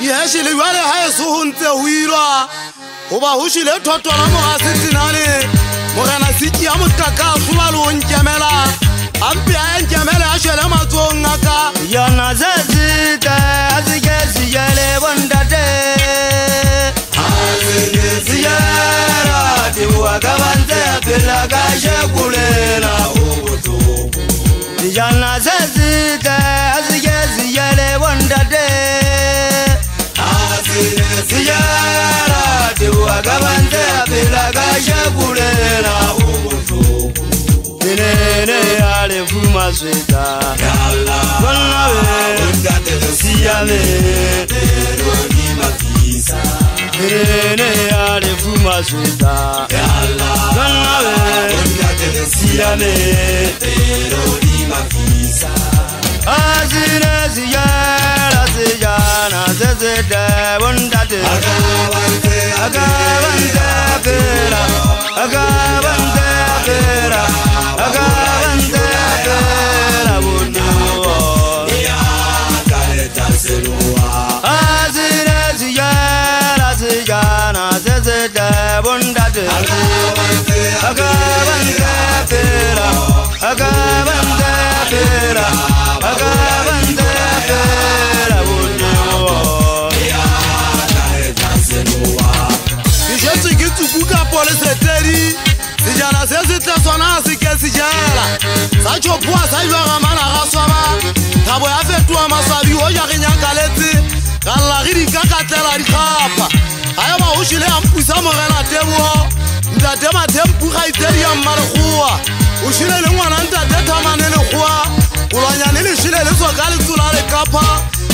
bihashile jwale hae sohontse ho ilwa goba ho shile thotona mogase tenane morena setsi ya motlakase ba le o nkemela ampe a nkemele a shwele matsong a ka yona se ajagulera nene ale vumazweta balabe siyame nene ale vumazweta balabe siyame azine ziyala ziyana zezede acaban de tirar, acaban de tirar bundua. Ya kareta silua. Azir azir azir azir azir bunda azir. seteri sejana se se tle swana se ke sejela sa tšhopoa sa jaga mana ga swaba thabo ya fetoa maswabi o jagenyakaletse ga lla ge di ka katlela dikgapa ga e ba ošile yampusa mogela tebogo ntate mathempuga itsedi ya mmalegoa o šile le ngwana ntate thamane legoa kolwanyane lešile le soka letsola lekapa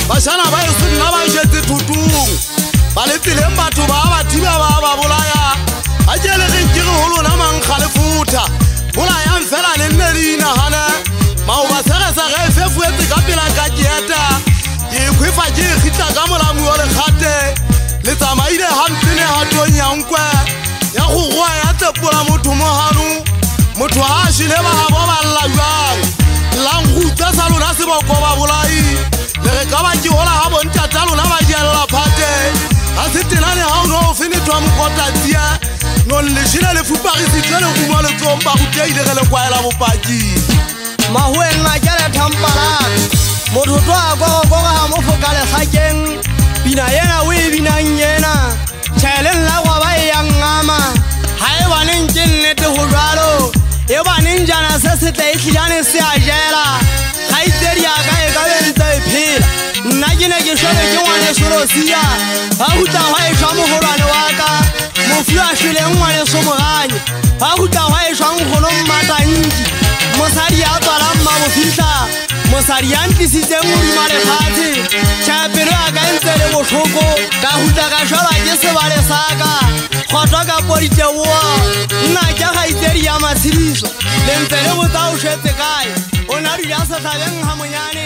bašana ba eso nna ba šetse thotong ba letseleng batho ba ba thiba ba jeta ke khwefa ke e kgitla ka molamo wa lekgate letsamaile gantsene gatong ya nkwe ya go goa ya tsepola motho mo gano motho ga a šile ba gabo balla jang llang go utsa sa lona seboko ba bolai le re ka ba ke gola ga bontsa tsa lona ba jelela phate ga se tenane ga o ne go fenethwa mokotatsia non lešhine le fupagisitse le kumo letsong ba go teile ge le kwaela bopaki mahoeng a ka tloa kwa go koga mo foka lekgakeng bina yena o e binang yena tšheleng la gwa ba e yang ama ga e baneng ke nnete go jalo e baneng jana se se tla e tlhijane se a jela ga itsedia ka e ka bentse e, e phela nna ke ne ke swere ke ngwane solosia ba gutla gwa e swa mogolwane wa ka mofi a šweleng ngwane somoganye ba gutla gwa e swang kgolo mmatantsi mosadi a tswalang mabofitlha mosadiyang tlisitse modimo lefatshe tšhapelo a ka ntse le botlhoko ka hutla ka šwalwa ke sebale sa ka kgotlwa ka poditeboa nna ke gaitsedi ya matshidiso le ntse le botsaoswetse kae o na dula setlhabeng ga monyane